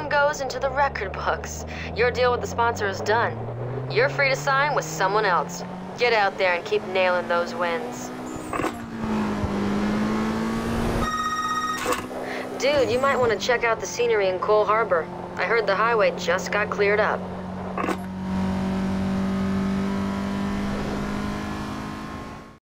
one goes into the record books. Your deal with the sponsor is done. You're free to sign with someone else. Get out there and keep nailing those wins. Dude, you might want to check out the scenery in Coal Harbor. I heard the highway just got cleared up.